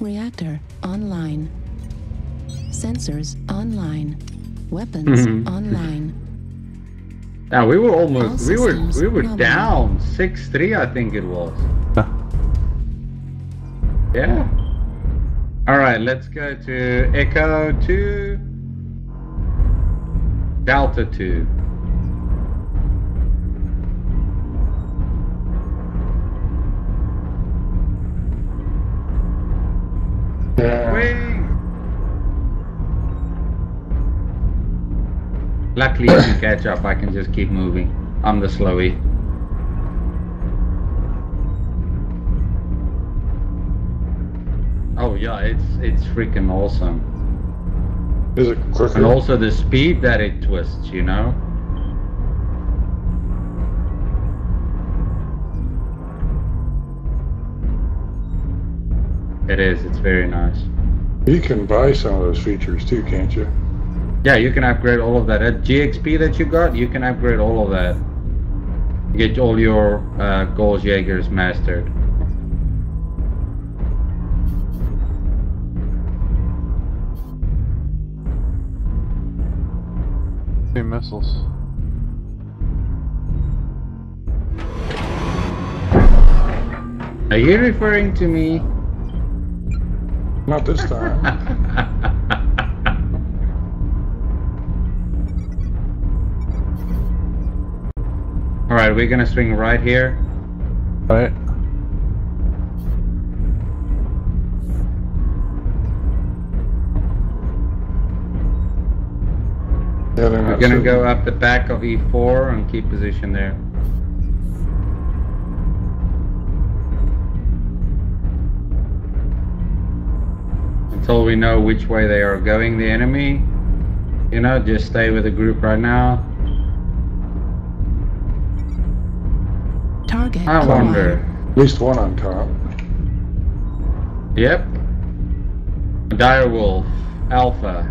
Reactor online. Sensors online. Weapons Mhm. online. Now we were almost All we were we were nominal. down six three I think it was. Huh. Yeah. All right, let's go to Echo two, Delta two. Wing. Luckily, if you catch up, I can just keep moving. I'm the slowy. Oh yeah, it's it's freaking awesome. Is it quicker? And also the speed that it twists, you know? It is, it's very nice. You can buy some of those features too, can't you? Yeah, you can upgrade all of that. At GXP that you got, you can upgrade all of that. Get all your uh, Gauss Jaegers mastered. Two missiles. Are you referring to me? Not this time. Alright, we're gonna swing right here. Right. yeah, We're gonna go up the back of E4 and keep position there. Until we know which way they are going, the enemy. You know, just stay with the group right now. Target I wonder. At least one on top. Yep. Direwolf, Alpha.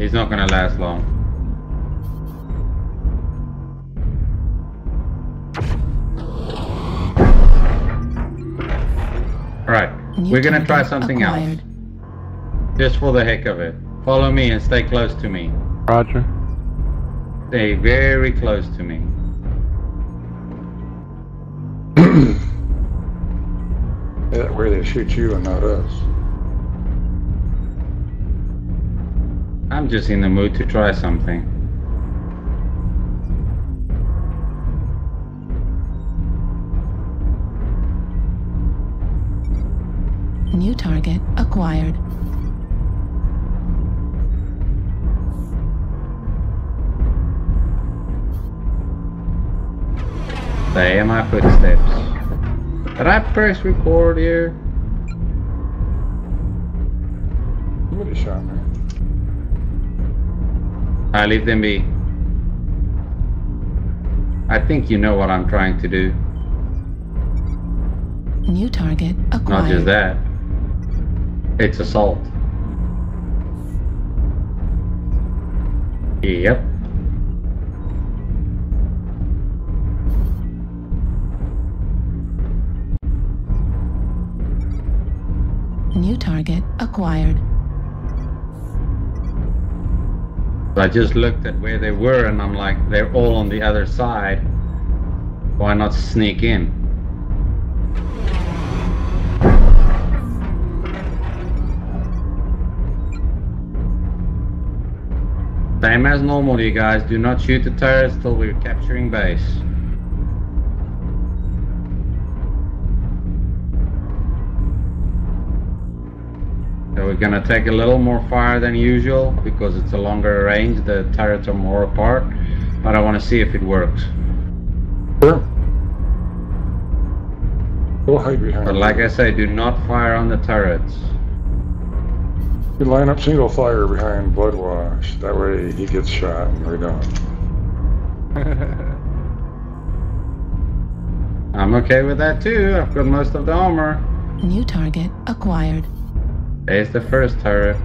He's not gonna last long. Alright, New we're gonna try something acquired. else. Just for the heck of it. Follow me and stay close to me. Roger. Stay very close to me. That way they shoot you and not us. I'm just in the mood to try something. New target acquired. They hear my footsteps. Did I press record here? Somebody shot me. I leave them be. I think you know what I'm trying to do. New target acquired. Not just that. It's assault. Yep. New target acquired. I just looked at where they were and I'm like, they're all on the other side. Why not sneak in? Same as normal, you guys. Do not shoot the turrets till we're capturing base. So we're gonna take a little more fire than usual because it's a longer range. The turrets are more apart, but I want to see if it works. Sure. Go hide behind. But like I say, do not fire on the turrets. You line up single fire behind Bloodwash. That way he gets shot and we don't. I'm okay with that too. I've got most of the armor. New target acquired. There's the first turret.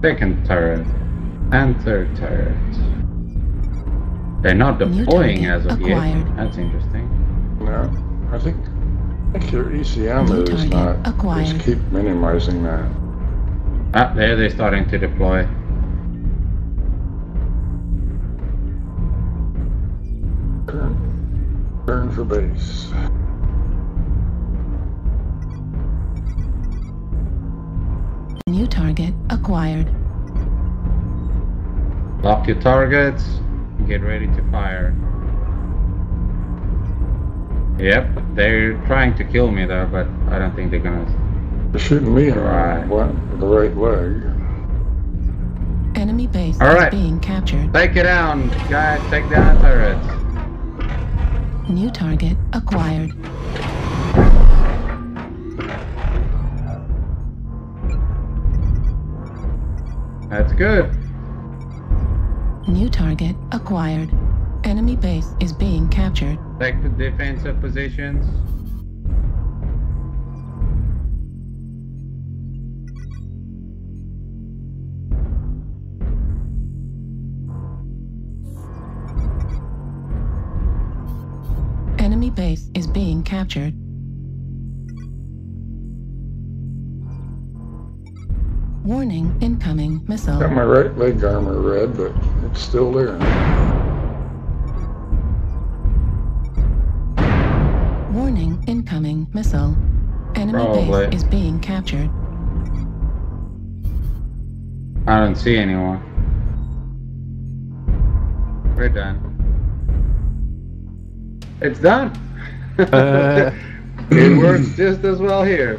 Second turret. And third turret. They're not deploying as of yet. That's interesting. No, I think, I think your ECM New is not, acquired. just keep minimizing that. Ah, there they're starting to deploy. Turn, turn for base. New target acquired. Lock your targets. Get ready to fire. Yep, they're trying to kill me though, but I don't think they're gonna. They're shooting me in Right. the, the right leg. Enemy base All right. is being captured. Take it down, guys. Take down turrets. New target acquired. That's good. New target acquired. Enemy base is being captured. Take the defensive positions. Enemy base is being captured. Warning, incoming missile. Got my right leg armor red, but it's still there. Warning, incoming missile. Enemy Probably. base is being captured. I don't see anyone. We're done. It's done. Uh. it works just as well here.